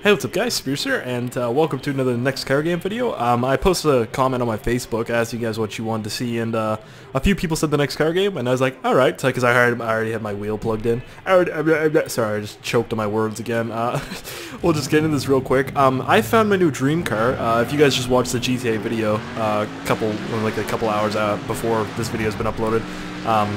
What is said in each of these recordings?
Hey, what's up guys, Speirs here, and uh, welcome to another Next Car Game video. Um, I posted a comment on my Facebook asking you guys what you wanted to see, and uh, a few people said the Next Car Game, and I was like, alright, because I, I already had my wheel plugged in. I already, sorry, I just choked on my words again. Uh, we'll just get into this real quick. Um, I found my new dream car. Uh, if you guys just watched the GTA video uh, a couple, like a couple hours uh, before this video has been uploaded, um,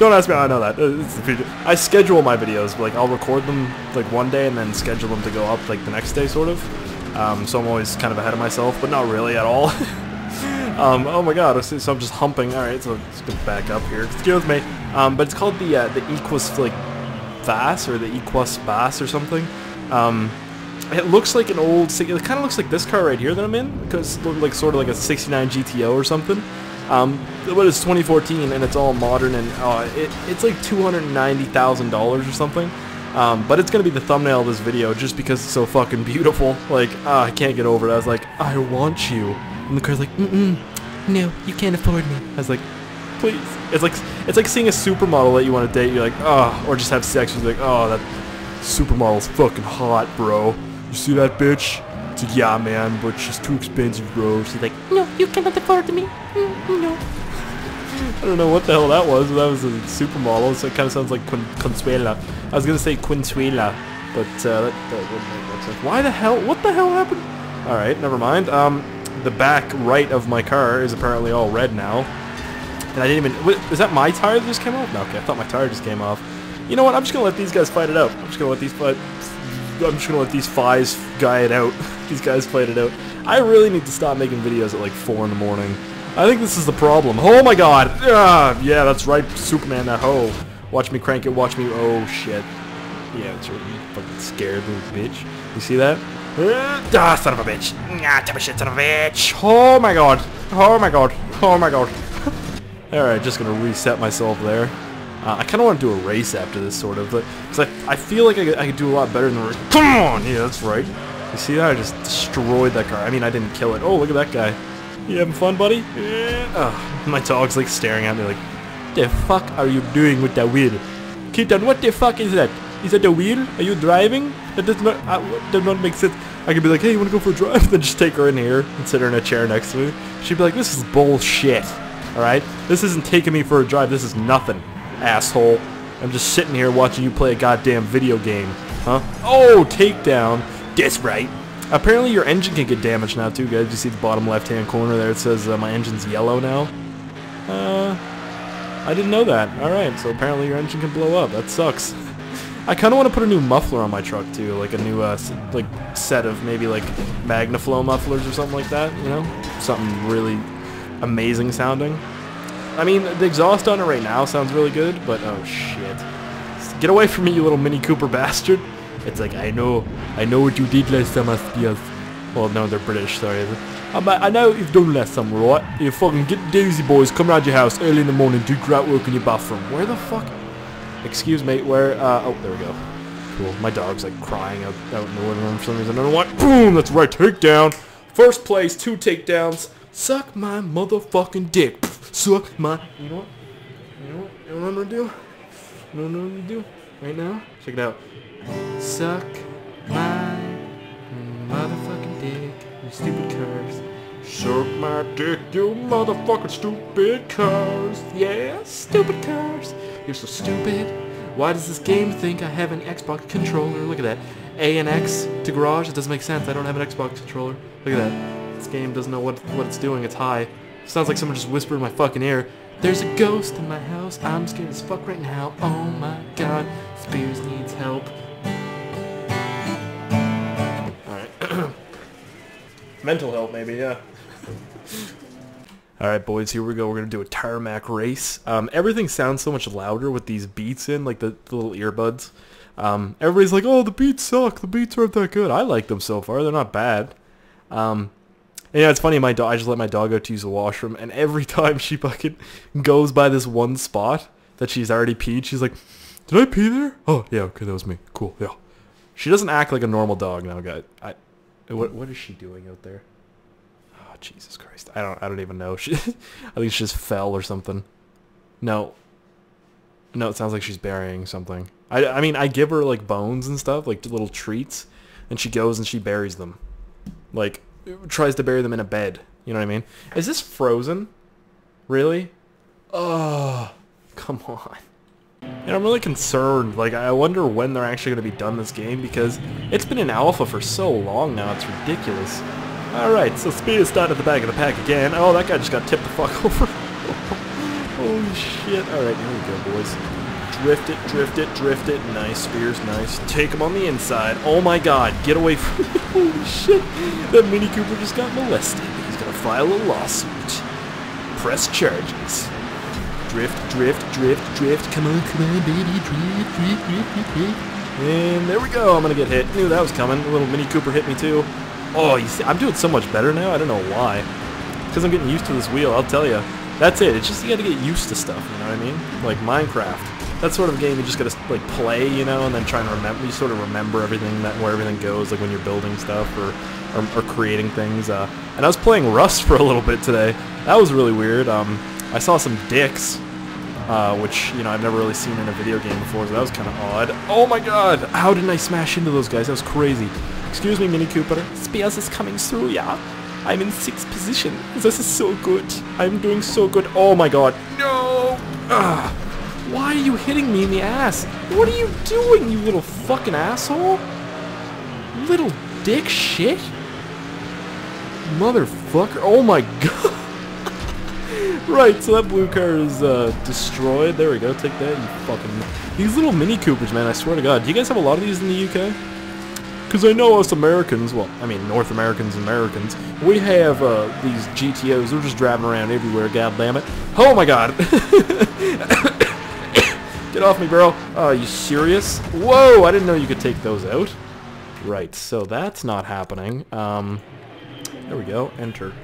don't ask me how I know that. It's the future. I schedule my videos. Like I'll record them like one day and then schedule them to go up like the next day, sort of. Um, so I'm always kind of ahead of myself, but not really at all. um, oh my god, so I'm just humping. All right, so let's back up here. Excuse me. Um, but it's called the uh, the Equus like Vas or the Equus Bass or something. Um, it looks like an old. It kind of looks like this car right here that I'm in, because like sort of like a '69 GTO or something. Um, but it's 2014 and it's all modern and uh, it, it's like $290,000 or something. Um, but it's gonna be the thumbnail of this video just because it's so fucking beautiful. Like, uh, I can't get over it. I was like, I want you. And the car's like, mm-mm, no, you can't afford me. I was like, please. It's like it's like seeing a supermodel that you want to date. You're like, oh, or just have sex. You're like, oh, that supermodel's fucking hot, bro. You see that bitch? Like, yeah, man, but she's too expensive, bro. She's like, no, you cannot afford me. Mm, no. I don't know what the hell that was. That was a supermodel, so it kind of sounds like Quin Consuela. I was gonna say Quinsuela, but uh, that, that wouldn't make sense. Why the hell? What the hell happened? All right, never mind. Um, the back right of my car is apparently all red now, and I didn't even. Is that my tire that just came off? No, okay, I thought my tire just came off. You know what? I'm just gonna let these guys fight it out. I'm just gonna let these fight. I'm just gonna let these fies guy it out. these guys fight it out. I really need to stop making videos at like 4 in the morning. I think this is the problem. Oh my god! Ah, yeah, that's right, Superman, that hoe. Watch me crank it, watch me- oh shit. Yeah, right, you fucking scared little bitch. You see that? Ah, son of a bitch! Ah, type of shit, son of a bitch! Oh my god! Oh my god! Oh my god! Alright, just gonna reset myself there. Uh, I kind of want to do a race after this, sort of, but because I, I feel like I could, I could do a lot better than the race. Come on! Yeah, that's right. You see that? I just destroyed that car. I mean, I didn't kill it. Oh, look at that guy. You having fun, buddy? Yeah. Oh, my dog's like staring at me like, what the fuck are you doing with that wheel? Kitten, what the fuck is that? Is that the wheel? Are you driving? That does not, uh, does not make sense. I could be like, hey, you want to go for a drive? Then just take her in here and sit her in a chair next to me. She'd be like, this is bullshit. Alright? This isn't taking me for a drive. This is nothing asshole. I'm just sitting here watching you play a goddamn video game. Huh? Oh, takedown. That's right. Apparently your engine can get damaged now too, guys. You see the bottom left-hand corner there? It says uh, my engine's yellow now. Uh, I didn't know that. Alright, so apparently your engine can blow up. That sucks. I kind of want to put a new muffler on my truck too, like a new uh, like set of maybe like Magnaflow mufflers or something like that, you know? Something really amazing sounding. I mean, the exhaust on it right now sounds really good, but oh shit. Get away from me, you little Mini Cooper bastard. It's like, I know, I know what you did last summer, Speirs. Well, no, they're British, sorry. Um, I know what you've done last summer, right? You fucking get Daisy boys, come around your house early in the morning, do great work in your bathroom. Where the fuck? Excuse me, where, uh, oh, there we go. Cool. My dog's like crying out, out in the living room for some reason. I don't know what. Boom! That's right, takedown. First place, two takedowns. Suck my motherfucking dick suck my... You know what? You know what? You know what I'm gonna do? You know what I'm gonna do? Right now? Check it out. Suck my motherfucking dick, you stupid cars. Suck my dick, you motherfucking stupid cars. Yeah, stupid cars. You're so stupid. Why does this game think I have an Xbox controller? Look at that. A and X to garage? It doesn't make sense. I don't have an Xbox controller. Look at that. This game doesn't know what, what it's doing. It's high. Sounds like someone just whispered in my fucking ear. There's a ghost in my house. I'm scared as fuck right now. Oh my god. Speirs needs help. Alright. Mental help, maybe, yeah. Alright, boys, here we go. We're going to do a tarmac race. Um, everything sounds so much louder with these beats in, like the, the little earbuds. Um, everybody's like, oh, the beats suck. The beats aren't that good. I like them so far. They're not bad. Um, and, yeah, it's funny. My dog. I just let my dog go to use the washroom, and every time she fucking goes by this one spot that she's already peed, she's like, "Did I pee there? Oh yeah, okay, that was me. Cool, yeah." She doesn't act like a normal dog now, guys. I, what what is she doing out there? Oh Jesus Christ! I don't I don't even know. She, I think she just fell or something. No. No, it sounds like she's burying something. I I mean I give her like bones and stuff, like little treats and she goes and she buries them. Like, tries to bury them in a bed. You know what I mean? Is this Frozen? Really? Oh, come on. And I'm really concerned. Like, I wonder when they're actually going to be done this game because it's been in alpha for so long now. It's ridiculous. Alright, so speed is starting at the back of the pack again. Oh, that guy just got tipped the fuck over. Holy shit. Alright, here we go, boys. Drift it, drift it, drift it. Nice, Speirs, nice. Take him on the inside. Oh my god, get away from me. Holy shit. That Mini Cooper just got molested. He's gonna file a lawsuit. Press charges. Drift, drift, drift, drift. Come on, come on, baby. Drift, drift, drift, drift, drift. And there we go. I'm gonna get hit. Knew that was coming. A little Mini Cooper hit me too. Oh, you see, I'm doing so much better now. I don't know why. Because I'm getting used to this wheel, I'll tell you. That's it. It's just you gotta get used to stuff, you know what I mean? Like Minecraft. That sort of game you just gotta like play, you know, and then try and remember. You sort of remember everything that where everything goes, like when you're building stuff or or, or creating things. Uh, and I was playing Rust for a little bit today. That was really weird. Um, I saw some dicks, uh, which you know I've never really seen in a video game before, so that was kind of odd. Oh my god! How didn't I smash into those guys? That was crazy. Excuse me, Mini Cooper. Speirs is coming through, yeah? I'm in sixth position. This is so good. I'm doing so good. Oh my god. No! Ugh. Why are you hitting me in the ass? What are you doing, you little fucking asshole? Little dick shit? Motherfucker. Oh my god. right, so that blue car is uh, destroyed. There we go. Take that, you fucking... These little Mini Coopers, man, I swear to god. Do you guys have a lot of these in the UK? Because I know us Americans, well, I mean North Americans and Americans, we have uh, these GTOs. They're just driving around everywhere, god damn it. Oh my god. Get off me, bro. Are you serious? Whoa, I didn't know you could take those out. Right, so that's not happening. Um, there we go, enter.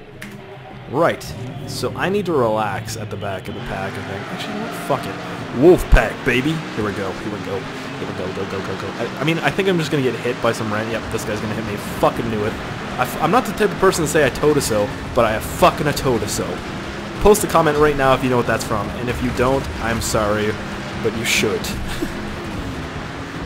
Right, so I need to relax at the back of the pack, I think. Actually, what? Fuck it. Wolf pack, baby. Here we go, here we go. Here we go, go, go, go, go. I, I mean, I think I'm just gonna get hit by some rent. Yep, this guy's gonna hit me. Fucking knew it. I, am not the type of person to say I told so, but I have fucking a told so. Post a comment right now if you know what that's from, and if you don't, I'm sorry, but you should.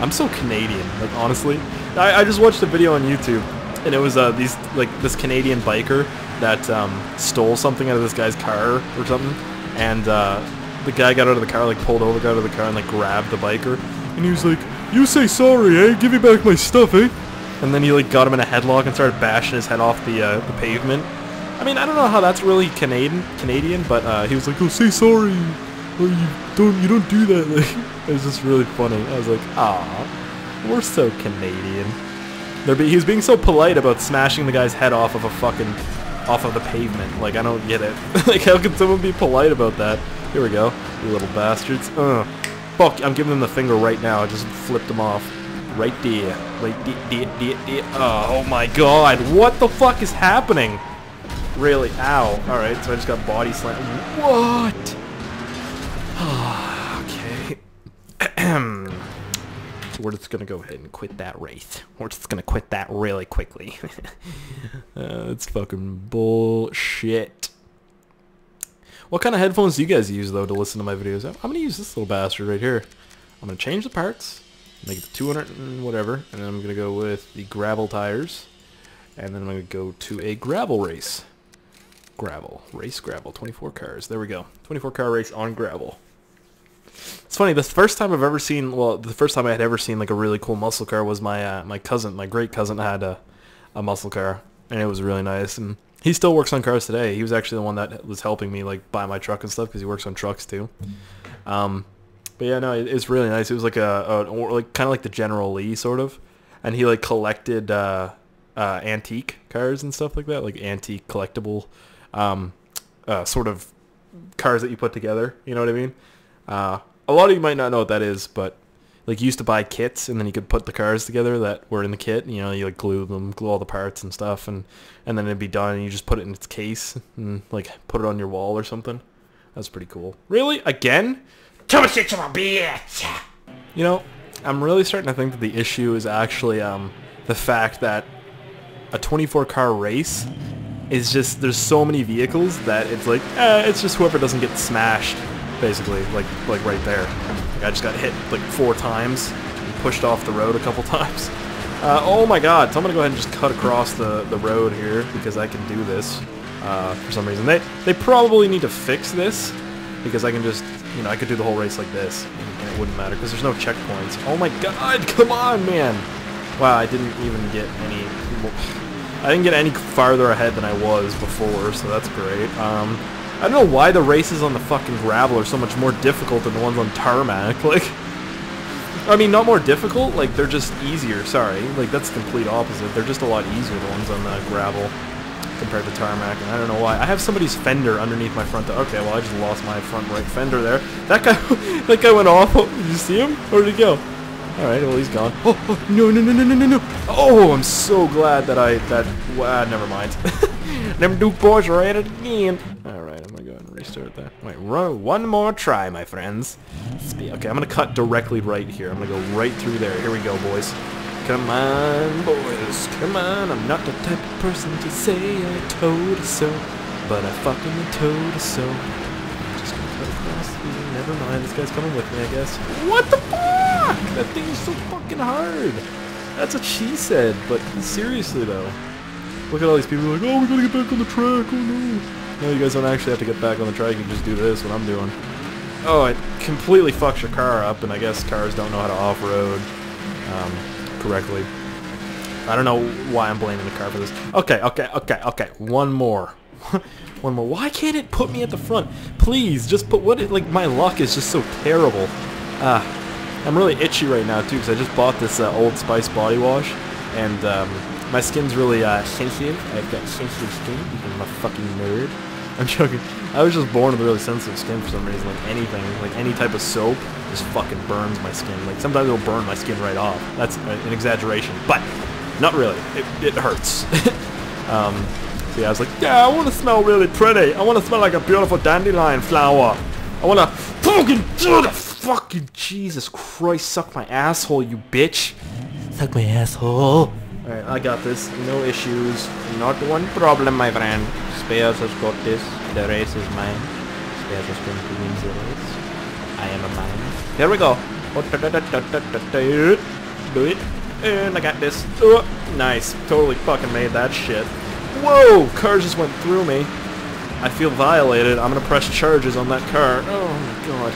I'm so Canadian, like honestly. I, I just watched a video on YouTube, and it was uh, these like this Canadian biker that um, stole something out of this guy's car or something, and uh, the guy got out of the car, like pulled over, got out of the car, and like grabbed the biker, and he was like, "You say sorry, eh? Give me back my stuff, eh?" And then he like got him in a headlock and started bashing his head off the uh, the pavement. I mean, I don't know how that's really Canadian, Canadian, but uh, he was like, "Oh, say sorry. Oh, you don't, you don't do that." Like, it was just really funny. I was like, "Ah, we're so Canadian." They're be- being so polite about smashing the guy's head off of a fucking, off of the pavement. Like, I don't get it. like, how can someone be polite about that? Here we go, you little bastards. Uh, fuck, I'm giving them the finger right now. I just flipped them off. Right there. Right there, there, there, there. Oh, oh my god, what the fuck is happening? Really? Ow. Alright, so I just got body slammed. What? We're just gonna go ahead and quit that race. We're just gonna quit that really quickly. uh, it's fucking bullshit. What kind of headphones do you guys use though to listen to my videos? I'm gonna use this little bastard right here. I'm gonna change the parts, make it 200 and whatever, and then I'm gonna go with the gravel tires, and then I'm gonna go to a gravel race. Gravel. Race gravel. 24 cars. There we go. 24 car race on gravel. It's funny, the first time I've ever seen, well, the first time I had ever seen like a really cool muscle car was my uh, my cousin, my great cousin had a, a muscle car, and it was really nice. And he still works on cars today. He was actually the one that was helping me like buy my truck and stuff because he works on trucks too. Um, but yeah, no, it, it's really nice. It was like a, a or like kind of like the General Lee sort of, and he like collected uh, uh, antique cars and stuff like that, like antique collectible, um, uh, sort of cars that you put together. You know what I mean? Uh, a lot of you might not know what that is, but like you used to buy kits and then you could put the cars together that were in the kit. You know, you like glue them, glue all the parts and stuff, and and then it'd be done. and You just put it in its case and like put it on your wall or something. That's pretty cool. Really? Again? Too much shit, bitch. You know, I'm really starting to think that the issue is actually um, the fact that a 24 car race is just there's so many vehicles that it's like eh, it's just whoever doesn't get smashed basically like like right there like I just got hit like four times and pushed off the road a couple times Uh, oh my god, so I'm gonna go ahead and just cut across the, the road here because I can do this uh, for some reason. They, they probably need to fix this because I can just, you know, I could do the whole race like this and it wouldn't matter because there's no checkpoints. Oh my god, come on, man! Wow, I didn't even get any... I didn't get any farther ahead than I was before, so that's great. Um, I don't know why the races on the fucking gravel are so much more difficult than the ones on tarmac. Like, I mean, not more difficult, like, they're just easier, sorry. Like, that's the complete opposite. They're just a lot easier, the ones on the gravel, compared to tarmac, and I don't know why. I have somebody's fender underneath my front... Okay, well, I just lost my front right fender there. That guy, that guy went off. Oh, did you see him? Where did he go? Alright, well, he's gone. Oh, oh, no, no, no, no, no, no, no. Oh, I'm so glad that I... That... Well, ah, never mind. Them Duke boys are at it again. I'm restart that. Wait, run one more try, my friends. Okay, I'm gonna cut directly right here. I'm gonna go right through there. Here we go, boys. Come on, boys. Come on. I'm not the type of person to say I told you so. But I fucking told you so. Just gonna cut across here. Never mind. This guy's coming with me, I guess. What the fuck? That thing is so fucking hard. That's what she said. But seriously, though. Look at all these people like, oh, we gotta get back on the track, oh no. No, you guys don't actually have to get back on the track, you can just do this, what I'm doing. Oh, it completely fucks your car up, and I guess cars don't know how to off-road um, correctly. I don't know why I'm blaming the car for this. Okay, okay, okay, okay, one more. one more. Why can't it put me at the front? Please, just put what it, like, my luck is just so terrible. Ah, I'm really itchy right now, too, because I just bought this uh, Old Spice body wash, and, um, my skin's really uh, sensitive. I've got sensitive skin I'm a fucking nerd. I'm joking. I was just born with a really sensitive skin for some reason. Like anything, like any type of soap, just fucking burns my skin. Like sometimes it'll burn my skin right off. That's an exaggeration, but not really. It, it hurts. um, so yeah, I was like, yeah, I want to smell really pretty. I want to smell like a beautiful dandelion flower. I want to fucking do the fucking Jesus Christ, suck my asshole, you bitch. Suck my asshole. Alright, I got this. No issues. Not one problem, my friend. Speirs has got this. The race is mine. Speirs is going to win the race. I am a mine. Here we go. Oh, Do it. And I got this. Oh, nice. Totally fucking made that shit. Whoa! Car just went through me. I feel violated. I'm gonna press charges on that car. Oh my god.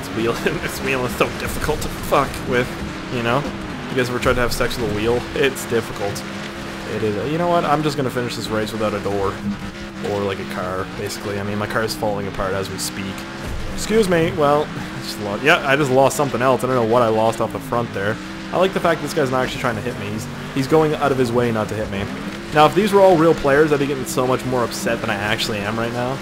This wheel, this wheel is so difficult to fuck with, you know? You guys ever tried to have sex with a wheel? It's difficult. It is. You know what? I'm just gonna finish this race without a door. Or like a car, basically. I mean, my car is falling apart as we speak. Excuse me. Well, I just lost. Yeah, I just lost something else. I don't know what I lost off the front there. I like the fact this guy's not actually trying to hit me. He's, he's going out of his way not to hit me. Now, if these were all real players, I'd be getting so much more upset than I actually am right now.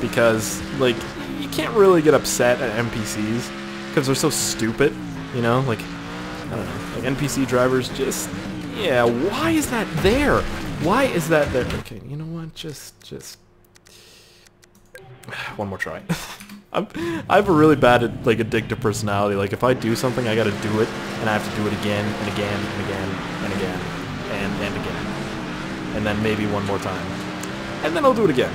Because, like, you can't really get upset at NPCs. Because they're so stupid, you know? Like, I don't know. Like NPC drivers just yeah, why is that there? Why is that there? Okay, you know what? Just just one more try. I'm, I have a really bad like addictive personality. Like if I do something, I gotta do it, and I have to do it again and again and again and again and and again, and then maybe one more time, and then I'll do it again,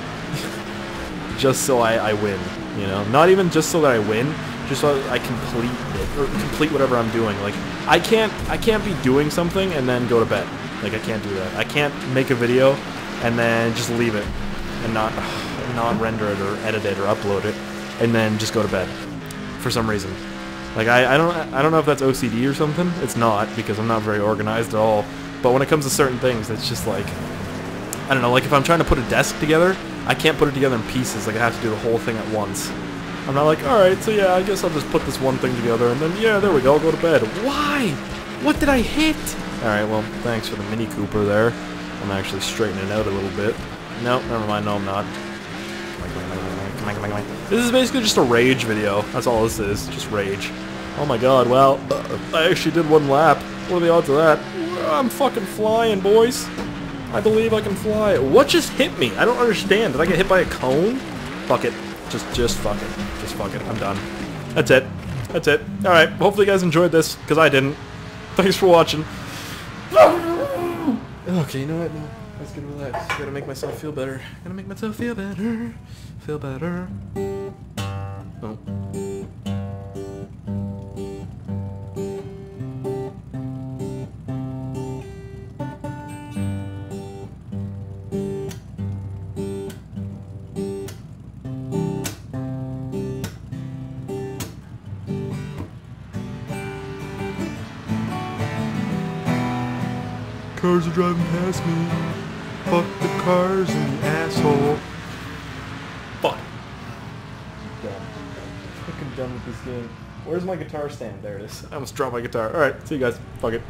just so I, I win. You know, not even just so that I win, just so I complete it or complete whatever I'm doing. Like I can't I can't be doing something and then go to bed. Like I can't do that. I can't make a video and then just leave it and not not render it or edit it or upload it and then just go to bed for some reason. Like I, I don't I don't know if that's OCD or something. It's not because I'm not very organized at all. But when it comes to certain things, it's just like I don't know. Like if I'm trying to put a desk together, I can't put it together in pieces. Like I have to do the whole thing at once. I'm not like, alright, so yeah, I guess I'll just put this one thing together, and then, yeah, there we go, I'll go to bed. Why? What did I hit? Alright, well, thanks for the Mini Cooper there. I'm actually straightening it out a little bit. Nope, never mind, no I'm not. This is basically just a rage video. That's all this is, just rage. Oh my god, well, uh, I actually did one lap. What are the odds of that? I'm fucking flying, boys. I believe I can fly. What just hit me? I don't understand. Did I get hit by a cone? Fuck it. Just, just fuck it. Just fuck it. I'm done. That's it. That's it. Alright, hopefully you guys enjoyed this, because I didn't. Thanks for watching. Okay, you know what? Let's get relaxed. Gotta make myself feel better. Gotta make myself feel better. Feel better. Oh. Cars are driving past me. Fuck the cars and the asshole. Fuck. Done. Fucking done with this game. Where's my guitar stand? There it is. I almost dropped my guitar. Alright, see you guys. Fuck it.